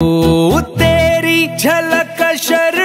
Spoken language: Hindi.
तेरी झलक शर